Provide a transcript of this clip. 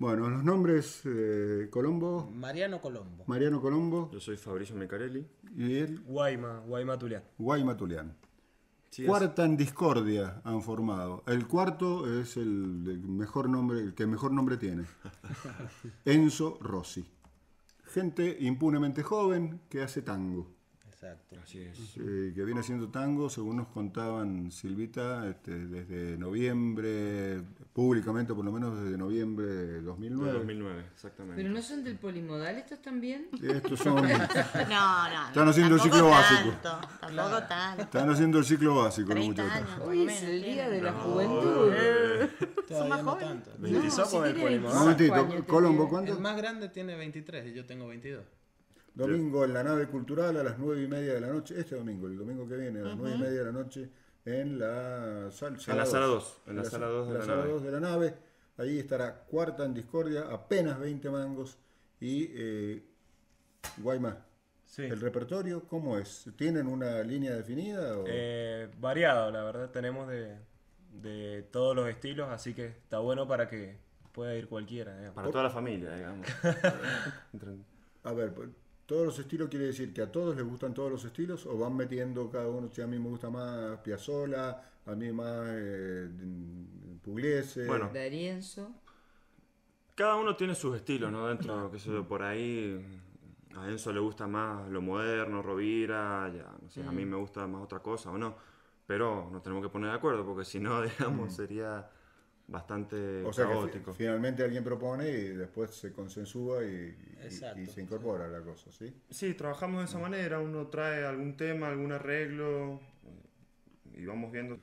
Bueno, los nombres, eh, Colombo, Mariano Colombo. Mariano Colombo Yo soy Fabricio Mecarelli. y el Guayma, Guayma Tulián. Guayma Tulián. Sí, es- Cuarta en discordia han formado. El cuarto es el, el mejor nombre, el que mejor nombre tiene. Enzo Rossi. Gente impunemente joven que hace tango. Exacto. Así es. eh, que viene haciendo tango, según nos contaban Silvita, este, desde noviembre, públicamente por lo menos desde noviembre de De 2009. 2009, exactamente. ¿Pero no son del polimodal estos también? Estos son, No, no. Están haciendo el ciclo básico. tanto, Tampoco tanto. están haciendo el ciclo básico los 30 muchachos. años. Hoy es el día de la juventud. Todavía más no jóvenes. No, 25 si con el tiene polimodal. Un momentito, Colombo. ¿cuánto? El más grande tiene 23 y yo tengo 22. Domingo en la nave cultural a las nueve y media de la noche. Este domingo, el domingo que viene, a las nueve y media de la noche, en la, sal- En la sala en la sala dos de en la sala nave. dos de la nave. Ahí estará cuarta en discordia, apenas 20 mangos. Y eh, Guayma, Sí. ¿el repertorio cómo es? ¿Tienen una línea definida? o- Eh, variado, la verdad. Tenemos de, de todos los estilos, así que está bueno para que pueda ir cualquiera. digamos. Para toda la familia, digamos. A ver, pues, todos los estilos quiere decir que a todos les gustan todos los estilos o van metiendo cada uno, si a mí me gusta más Piazzolla, a mí más eh, Pugliese. Bueno. D'Arienzo. Cada uno tiene sus estilos, ¿no? Dentro, que sé yo, por ahí a Enzo le gusta más lo moderno, Rovira, ya, no sé, a mí me gusta más otra cosa o no. Pero nos tenemos que poner de acuerdo, porque si no, digamos, sería bastante o sea que caótico. fi- finalmente alguien propone y después se consensúa y, y- Exacto, y se incorpora la cosa, ¿sí? Sí, trabajamos de esa manera, uno trae algún tema, algún arreglo y vamos viendo.